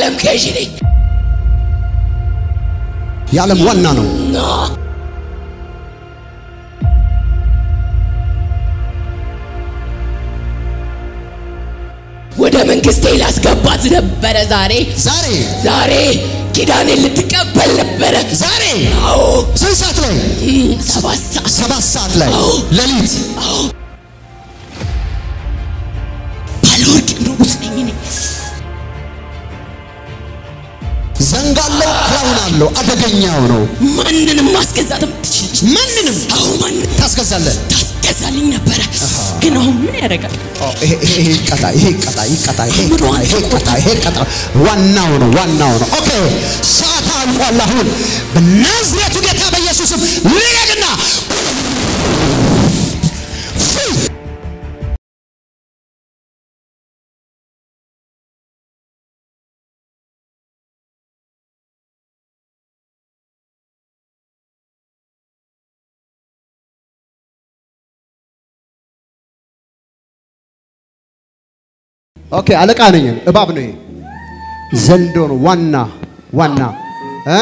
የዓለም ገዢ ነኝ። የዓለም ዋና ነው። ወደ መንግስቴ ላስገባት ነበረ ዛሬ ዛሬ ዛሬ ኪዳኔን ልትቀበል ነበረ ዛሬ አዎ ስንት ሰዓት ላይ? እም፣ ሰባት ሰዓት ሰባት ሰዓት ላይ አዎ። ሌሊት። አዎ ባለወርቅ ንጉሥ ነኝ ዘንግ አለው crown አለው። አደገኛው ነው። ማንንም ማስገዛትም ትችላለች ማንንም አዎ ማንንም ታስገዛለህ። ታስገዛልኝ ነበረ ግን አሁን ምን ያደርጋል ይሄ ይሄ ይሄ ይቀጣ፣ ይሄ ይቀጣ፣ ይቀጣ፣ ይሄ ይቀጣ፣ ይሄ ይቀጣ፣ ይሄ ይቀጣ። ዋናው ነው፣ ዋናው ነው። okay ሰዓት አልፏል። አሁን በናዝሬቱ ጌታ በኢየሱስም ልቀቅና okay አለቃ ነኝ። እባብ ነው ይሄ። ዘንዶ ነው። ዋና ዋና እ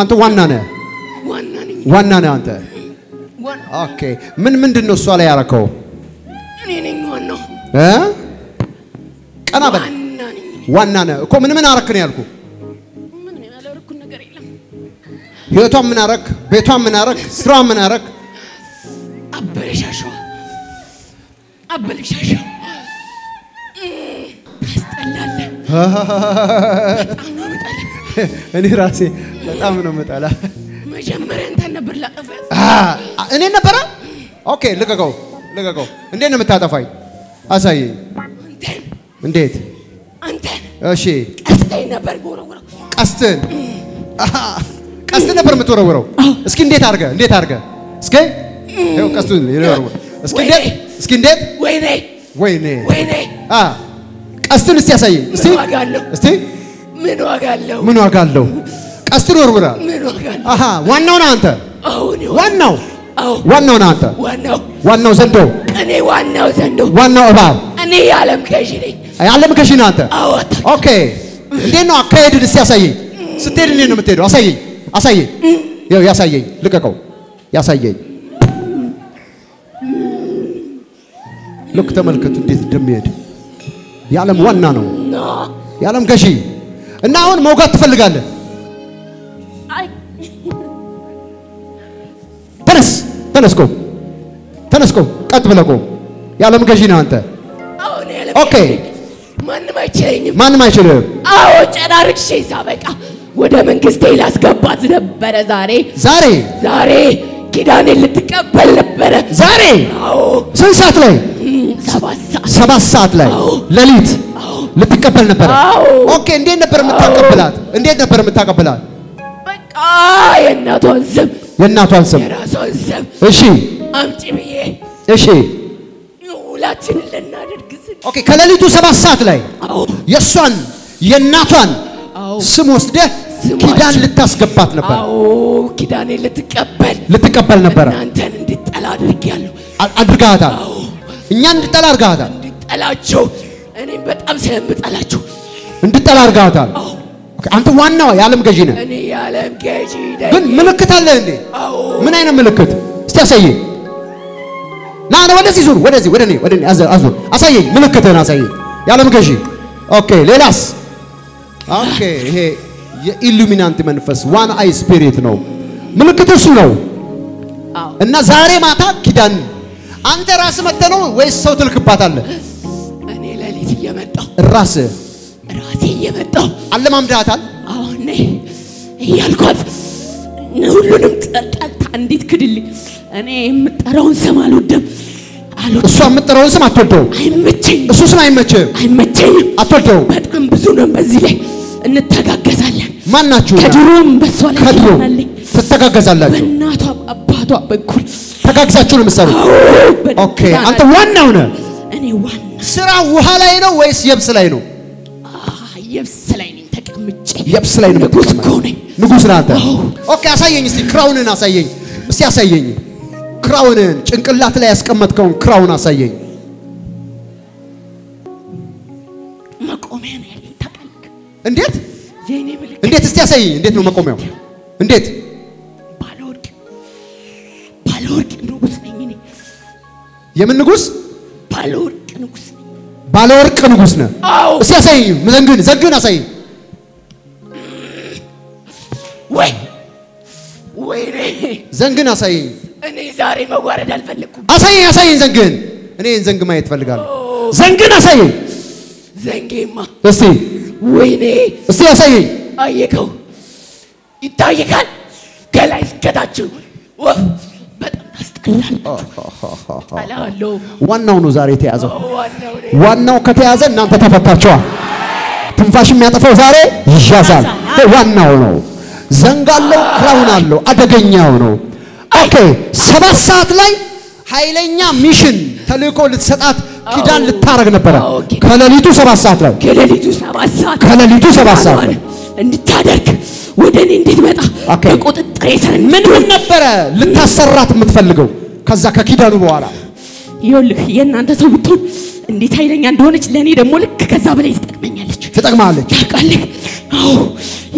አንተ ዋና ነህ። ዋና ነኝ ዋና ነህ አንተ። okay ምን ምንድን ነው እሷ ላይ ያረከው? እኔ ነኝ ዋናው እ ቀና በል። ዋና ነህ እኮ ምን ምን አረክ ነው ያልኩ። ህይወቷን ምን አረክ? ቤቷን ምን አረክ? ስራዋን ምን አረክ? አበለሻሸዋ አበለሻሸዋ እኔ ራሴ በጣም ነው መጣላ። መጀመሪያ አንተን ነበር ላጠፋ እኔ ነበረ። ኦኬ ልቀቀው፣ ልቀቀው። እንዴት ነው የምታጠፋኝ? አሳየኝ። እንዴት? እሺ። ቀስታኝ ነበር ጎረጎረው ቀስትን? አሃ፣ ቀስትን ነበር የምትወረውረው። እስኪ እንዴት አድርገህ? እንዴት አድርገህ? እስኪ ይኸው ቀስቱን እስኪ እንዴት? እስኪ እንዴት? ወይኔ። ወይኔ። ወይኔ ቀስትን እስቲ ያሳየኝ እስቲ ምን ዋጋ አለው እስቲ ምን ዋጋ አለው ምን ዋጋ አለው? ቀስትን ወርውራ። አሃ ዋናው ነህ አንተ። ዋናው ዋናው ነህ አንተ። ዋናው ዘንዶ፣ እኔ ዋናው ዘንዶ ዋናው እባብ፣ እኔ የዓለም ገዢ ነኝ የዓለም ገዢ ነህ አንተ። Okay እንዴት ነው አካሄድን እስቲ ያሳየኝ። ስትሄድ እንዴት ነው የምትሄደው? አሳየኝ አሳየኝ። ይኸው ያሳየኝ፣ ልቀቀው፣ ያሳየኝ። ልክ ተመልከቱ እንዴት እንደሚሄድ የዓለም ዋና ነው፣ የዓለም ገዢ እና አሁን መውጋት ትፈልጋለህ። ተነስ ተነስ፣ ቆም ተነስ፣ ቆም ቀጥ ብለህ ቆም። የዓለም ገዢ ነህ አንተ። ኦኬ። ማንም አይችለኝም ማንም አይችልም። አዎ ጨራርሼ ሳበቃ ወደ መንግስቴ ላስገባት ነበረ ዛሬ ዛሬ ዛሬ ኪዳኔን ልትቀበል ነበረ ዛሬ ስንት ሰዓት ላይ? ሰባት ሰዓት ላይ ሌሊት ልትቀበል ነበረ። Okay እንዴት ነበር የምታቀብላት? እንዴት ነበር የምታቀብላት? በቃ የእናቷን ስም የእናቷን ስም የራሷን ስም እሺ፣ አምጪ ብዬ እሺ። ውላችንን ልናደርግ ስል Okay ከሌሊቱ ሰባት ሰዓት ላይ የእሷን የእናቷን ስም ወስደህ ኪዳን ልታስገባት ነበር፣ አዎ ኪዳኔን ልትቀበል ልትቀበል ነበረ። እናንተን እንድጠላ አድርጌያለሁ አድርጋታል። እኛ እንድጠላ አድርጋታል። እንድጠላቸው እኔም በጣም ስለምጠላቸው እንድጠላ Okay፣ አንተ ዋናው የዓለም ገዢ ነህ። እኔ የዓለም ገዢ ነኝ ግን ምልክት አለ እንዴ? ምን አይነት ምልክት? እስቲ አሳየኝ። ና ና፣ ወደዚህ ዙር፣ ወደዚህ ወደ እኔ ወደ እኔ አዘ- አዙር፣ አሳየኝ፣ ምልክትህን አሳየኝ። የዓለም ገዢ Okay። ሌላስ? Okay፣ ይሄ የኢሉሚናንቲ መንፈስ one eye spirit ነው። ምልክት እሱ ነው። እና ዛሬ ማታ ኪዳን አንተ ራስህ መጥተህ ነው ወይስ ሰው ትልክባታለህ? እኔ ሌሊት እየመጣሁ ራስህ ራሴ እየመጣሁ አለማምዳታል። አሁን ነይ እያልኳት ሁሉንም ጠጣልታ እንዴት ክድልኝ እኔ የምጠራውን ስም አልወድም እሷ የምትጠራውን ስም አትወደውም። አይመቸኝም እሱ ስም አይመችህም፣ አይመቸኝም አትወደውም። በጣም ብዙ ነው በዚህ ላይ እንተጋገዛለን ማን ናችሁ? ከድሮም በሷ ላይ ከድሮ ትተጋገዛላችሁ። በእናቷ አባቷ በኩል ተጋግዛችሁ ነው የምትሰሩት። Okay አንተ ዋናው ነህ። እኔ ዋና ስራ ውሃ ላይ ነው ወይስ የብስ ላይ ነው? የብስ ላይ ነኝ ተቀምጬ የብስ ላይ ነው የምትቀመጠው። እኮ ነኝ ንጉሥ ነህ አንተ። Okay አሳየኝ እስቲ crown ን አሳየኝ እስቲ አሳየኝ። crown ን ጭንቅላት ላይ ያስቀመጥከውን crown አሳየኝ። መቆሚያ ነው ያለኝ ታውቃለህ እንዴት እንዴት? እስቲ ያሳይ። እንዴት ነው መቆሚያው? እንዴት? የምን ንጉስ? ባለወርቅ ንጉስ ባለወርቅ ንጉስ ነህ። እስቲ ያሳይ። ዘንግን ዘንግን አሳይ። ወይ ወይኔ ዘንግን አሳይ። እኔ ዛሬ መዋረድ አልፈለግኩም። አሳይ አሳይ። ዘንግን እኔ ዘንግ ማየት ፈልጋለሁ። ዘንግን አሳይ። ዘንጌማ እስቲ ወይኔ እስቲ ያሳይ። አየከው ይታይካል ከላይ እስከታችሁ ወፍ ጠላለሁ ዋናው ነው ዛሬ የተያዘው። ዋናው ከተያዘ እናንተ ተፈታችኋል። ትንፋሽ የሚያጠፋው ዛሬ ይያዛል። ዋናው ነው። ዘንግ አለው፣ ክራውን አለው፣ አደገኛው ነው። ኦኬ ሰባት ሰዓት ላይ ኃይለኛ ሚሽን ተልእኮ ልትሰጣት ኪዳን ልታረግ ነበረ። ከሌሊቱ ሰባት ሰዓት ላይ ከሌሊቱ ሰባት ሰዓት እንድታደርግ ወደ እኔ እንድትመጣ Okay። በቁጥጥር ስር ምን ምን ነበረ ልታሰራት የምትፈልገው? ከዛ ከኪዳኑ በኋላ ይኸውልህ የእናንተ ሰው ብትሆን እንዴት ኃይለኛ እንደሆነች ለእኔ ደግሞ ልክ ከዛ በላይ ትጠቅመኛለች። ትጠቅማለች። ታውቃለህ? አዎ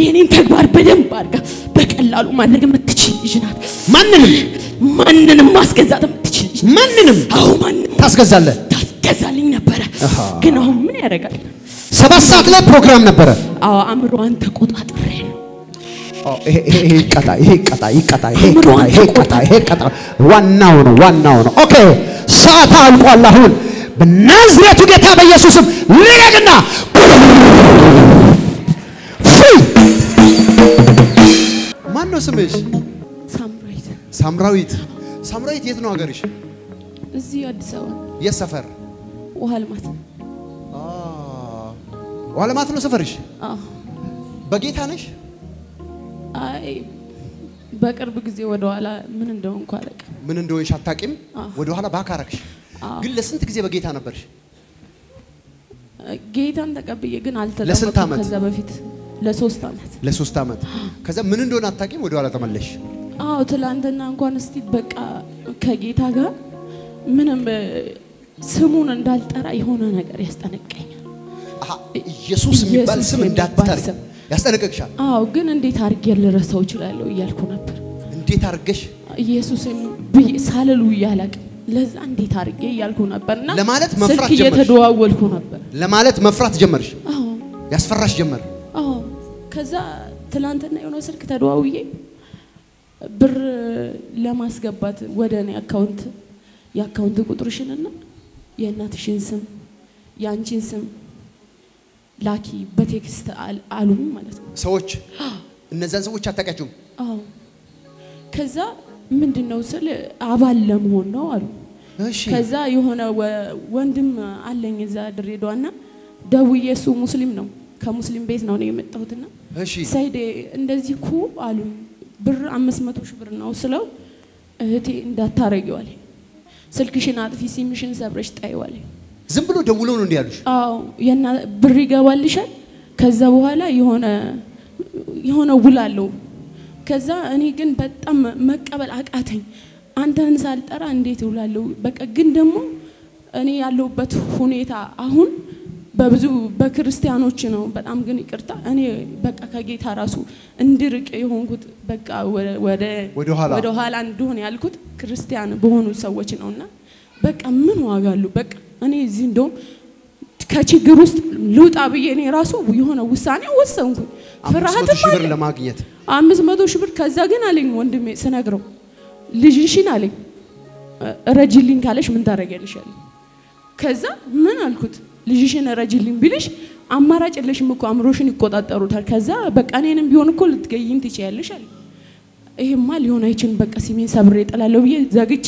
የእኔን ተግባር በደንብ አድርጋ በቀላሉ ማድረግ የምትችል ልጅ ናት። ማንንም ማንንም ማስገዛት የምትችል ልጅ ማንንም አዎ ማንም ታስገዛለህ። ታስገዛልኝ ነበረ። ግን አሁን ምን ያደርጋል? ሰባት ሰዓት ላይ ፕሮግራም ነበረ። አእምሮዋን ተቆጣጥሬ ነው። ይሄ ይሄ ይሄ ይቀጣ ይሄ ይቀጣ ይቀጣ ይሄ ይቀጣ አእምሮዋን ይሄ ይቀጣ ይሄ ይቀጣ። ዋናው ነው ዋናው ነው። Okay ሰዓት አልቋል። አሁን በናዝሬቱ ጌታ በኢየሱስም ልቀቅና ማን ነው ስምሽ? ሳምራዊት ሳምራዊት። ሳምራዊት የት ነው ሀገርሽ? እዚህ አዲስ አበባ የት ሰፈር? ውሃ ልማት ውሃ ልማት ነው ሰፈርሽ? አዎ በጌታ ነሽ? አይ በቅርብ ጊዜ ወደ ኋላ ምን እንደሆንኩ አላውቅም። ምን እንደሆንሽ አታውቂም? አዎ። ወደ ኋላ ባካረክሽ። ግን ለስንት ጊዜ በጌታ ነበርሽ? ጌታን ተቀብዬ ግን ለስንት አልተጠመቅኩም። ዓመት? ከዛ በፊት ለሶስት ዓመት። ለሶስት ዓመት። ከዛ ምን እንደሆነ አታውቂም? ወደ ኋላ ተመለሽ። አዎ ትላንትና እንኳን እስቲ በቃ ከጌታ ጋር ምንም ስሙን እንዳልጠራ የሆነ ነገር ያስጠነቀኛል። አሃ ኢየሱስ የሚባል ስም እንዳትጠሪ ያስጠነቅቅሻል። አዎ ግን እንዴት አድርጌ ልረሳው እችላለሁ እያልኩ ነበር። እንዴት አድርገሽ ኢየሱስም ሳልሉ እያላቅም ለዛ እንዴት አድርጌ እያልኩ ነበር እና ለማለት ስልክ መፍራት ጀመርሽ? እየተደዋወልኩ ነበር። ለማለት መፍራት ጀመርሽ። አዎ ያስፈራሽ ጀመር። አዎ ከዛ ትላንትና የሆነ ስልክ ተደዋውዬ ብር ለማስገባት ወደ እኔ account የ account ቁጥርሽንና የእናትሽን ስም የአንቺን ስም ላኪ በ text አሉኝ ማለት ነው። ሰዎች እነዛን ሰዎች አታውቂያቸውም? አዎ ከዛ ምንድን ነው ስል አባል ለመሆን ነው አሉ። እሺ ከዛ የሆነ ወንድም አለኝ እዛ ድሬዳዋና ደውዬ እሱ ሙስሊም ነው ከሙስሊም ቤት ነው እኔ የመጣሁትና እሺ ሰይዴ እንደዚህ እኮ አሉኝ ብር አምስት መቶ ሺህ ብር ነው ስለው እህቴ እንዳታረጊዋል ስልክሽን አጥፊ ሲምሽን ሰብረሽ ጣይዋል ዝም ብሎ ደውሎ ነው እንዲህ ያሉሽ? አዎ የና ብር ይገባልሻል። ከዛ በኋላ የሆነ የሆነ ውል አለው። ከዛ እኔ ግን በጣም መቀበል አቃተኝ። አንተን ሳልጠራ እንዴት እውላለሁ? በቃ ግን ደግሞ እኔ ያለሁበት ሁኔታ አሁን በብዙ በክርስቲያኖች ነው። በጣም ግን ይቅርታ እኔ በቃ ከጌታ ራሱ እንድርቅ የሆንኩት በቃ ወደ- ኋላ እንደሆነ ያልኩት ክርስቲያን በሆኑ ሰዎች ነውና በቃ ምን ዋጋ አለው? በቃ እኔ እዚህ እንደውም ከችግር ውስጥ ልውጣ ብዬ እኔ ራሱ የሆነ ውሳኔ ወሰንኩኝ። ፍርሃትም ብር አለ ለማግኘት አምስት መቶ ሺህ ብር ከዛ ግን አለኝ ወንድሜ ስነግረው ልጅሽን አለኝ ረጅልኝ ካለሽ ምን ታደርጊያለሽ አለኝ። ከዛ ምን አልኩት ልጅሽን ረጅልኝ ቢልሽ አማራጭ የለሽም እኮ አእምሮሽን ይቆጣጠሩታል። ከዛ በቃ እኔንም ቢሆን እኮ ልትገይኝ ትችያለሽ አለኝ። ይሄማ ሊሆን አይችልም፣ በቃ ሲሜን ሰብሬ እጥላለሁ ብዬ ዘግቼ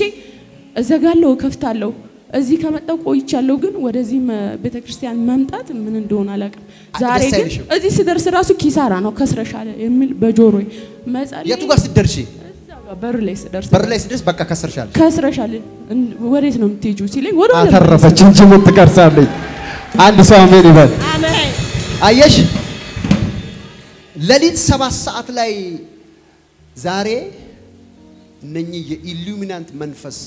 እዘጋለሁ፣ እከፍታለሁ። እዚህ ከመጣሁ ቆይቻለሁ፣ ግን ወደዚህ ቤተ ክርስቲያን መምጣት ምን እንደሆነ አላውቅም። ዛሬ ግን? እዚህ ስደርስ ራሱ ኪሳራ ነው ከስረሻል የሚል በጆሮዬ መጸለይ የቱ ጋር ጋር በር ላይ ስደርስ በር ላይ ስደርስ በቃ ከስረሻል እን- ወዴት ነው የምትሄጂው ሲለኝ ወደ አተረፈች እንጂ ምን ትቀርሳለች? አንድ ሰው አሜን ይበል። አሜን አየሽ ሌሊት ሰባት ሰዓት ላይ ዛሬ እነኚህ የኢሉሚናንት መንፈስ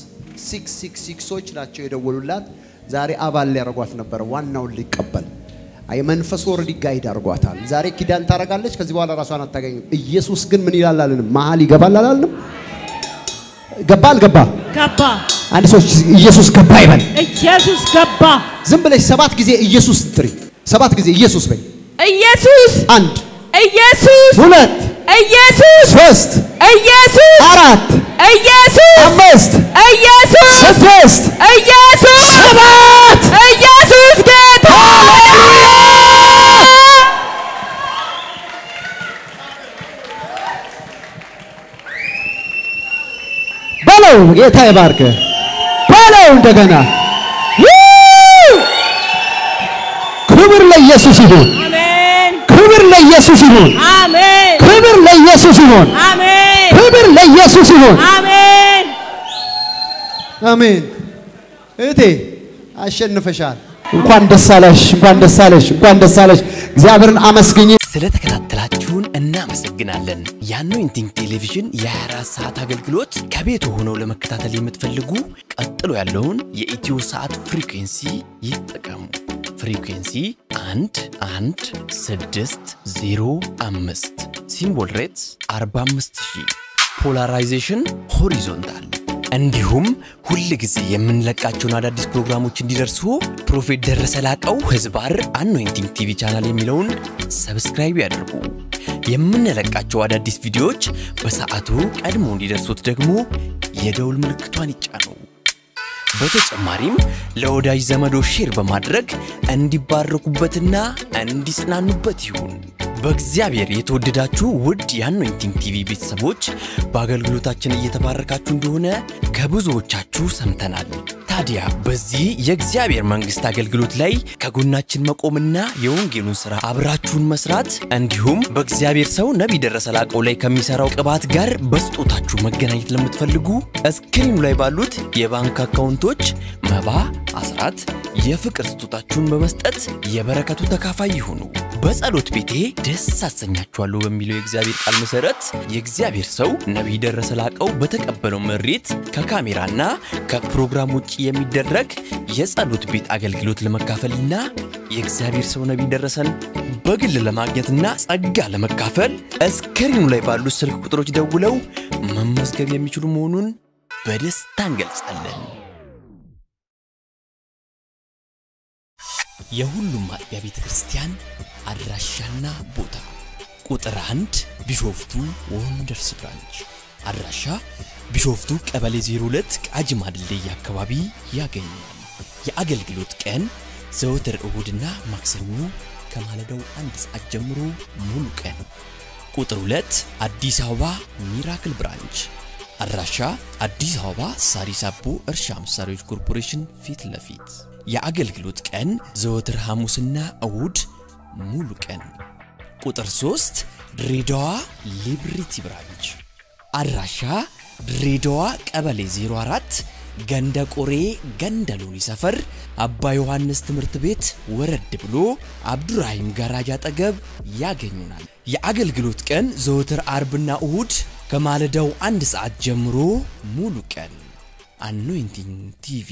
ሲክስ ሲክስ ሲክሶች ናቸው የደወሉላት። ዛሬ አባል ሊያደርጓት ነበረ ዋናውን ሊቀበል። አይ መንፈስ ወርድ guide አድርጓታል። ዛሬ ኪዳን ታረጋለች። ከዚህ በኋላ ራሷን አታገኝም። ኢየሱስ ግን ምን ይላል አለንም? መሀል ይገባል አላልንም? ገባ አልገባ? ገባ አንድ ሰው ኢየሱስ ገባ ይበል። ኢየሱስ ገባ ዝም ብለሽ ሰባት ጊዜ ኢየሱስ ጥሪ። ሰባት ጊዜ ኢየሱስ በይ። ኢየሱስ አንድ ኢየሱስ ሁለት ኢየሱስ ሶስት ኢየሱስ አራት ኢየሱስ! አምስት ኢየሱስ! ስድስት ኢየሱስ! ሰባት ኢየሱስ ጌታ! በለው! ጌታ ይባርክ! በለው እንደገና! ክብር ለኢየሱስ ይሁን! ክብር ለኢየሱስ ይሁን! ክብር ለኢየሱስ ይሁን! አሜን ክብር ለኢየሱስ ይሁን። አሜን። አሜን። እህቴ አሸንፈሻል። እንኳን ደስ አለሽ እንኳን ደስ አለሽ እንኳን ደስ አለሽ። እግዚአብሔርን አመስግኝ ስለተከታተላችሁን እናመሰግናለን። የ Anointing ቴሌቪዥን የ24 ሰዓት አገልግሎት ከቤት ሆነው ለመከታተል የምትፈልጉ ቀጥሎ ያለውን የኢትዮ ሳት frequency ይጠቀሙ። frequency 1 1 6 0 5 symbol rates 45000 polarization horizontal እንዲሁም ሁል ጊዜ የምንለቃቸውን አዳዲስ ፕሮግራሞች እንዲደርሱ Prophet ደረሰ ላቀው እዝባር Anointing TV channel የሚለውን subscribe ያድርጉ። የምንለቃቸው አዳዲስ ቪዲዮዎች በሰዓቱ ቀድሞ እንዲደርሱት ደግሞ የደውል ምልክቷን ይጫኑ። በተጨማሪም ለወዳጅ ዘመዶ share በማድረግ እንዲባረኩበትና እንዲጽናኑበት ይሁን። በእግዚአብሔር የተወደዳችሁ ውድ የ Anointing TV ቤተሰቦች በአገልግሎታችን እየተባረካችሁ እንደሆነ ከብዙዎቻችሁ ሰምተናል። ታዲያ በዚህ የእግዚአብሔር መንግሥት አገልግሎት ላይ ከጎናችን መቆምና የወንጌሉን ሥራ አብራችሁን መስራት እንዲሁም በእግዚአብሔር ሰው ነቢይ ደረሰ ላቀው ላይ ከሚሠራው ቅባት ጋር በስጦታችሁ መገናኘት ለምትፈልጉ እስክሪኑ ላይ ባሉት የባንክ አካውንቶች መባ፣ አስራት፣ የፍቅር ስጦታችሁን በመስጠት የበረከቱ ተካፋይ ይሁኑ። በጸሎት ቤቴ ደስ አሰኛችኋለሁ በሚለው የእግዚአብሔር ቃል መሰረት የእግዚአብሔር ሰው ነቢይ ደረሰ ላቀው በተቀበለው መሬት ከካሜራና ከፕሮግራም ውጭ የሚደረግ የጸሎት ቤት አገልግሎት ለመካፈልና የእግዚአብሔር ሰው ነቢይ ደረሰን በግል ለማግኘትና ጸጋ ለመካፈል እስክሪኑ ላይ ባሉት ስልክ ቁጥሮች ደውለው መመዝገብ የሚችሉ መሆኑን በደስታ እንገልጻለን። የሁሉም አጥቢያ ቤተ ክርስቲያን አድራሻና ቦታ ቁጥር አንድ ቢሾፍቱ Wonders Branch አድራሻ ቢሾፍቱ ቀበሌ 02 ቃጂማ ድልድይ አካባቢ ያገኙናል። የአገልግሎት ቀን ዘወትር እሁድና ማክሰኞ ከማለዳው አንድ ሰዓት ጀምሮ ሙሉ ቀን። ቁጥር 2 አዲስ አበባ Miracle Branch አድራሻ አዲስ አበባ ሳሪስ አቦ እርሻ መሳሪያዎች ኮርፖሬሽን ፊት ለፊት የአገልግሎት ቀን ዘወትር ሐሙስና እሁድ ሙሉ ቀን። ቁጥር 3 ድሬዳዋ Liberty Branch አድራሻ ድሬዳዋ ቀበሌ 04 ገንደ ቆሬ ገንደ ሎኒ ሰፈር አባ ዮሐንስ ትምህርት ቤት ወረድ ብሎ አብዱራሂም ጋራጅ አጠገብ ያገኙናል። የአገልግሎት ቀን ዘወትር አርብና እሁድ ከማለዳው አንድ ሰዓት ጀምሮ ሙሉ ቀን። Anointing TV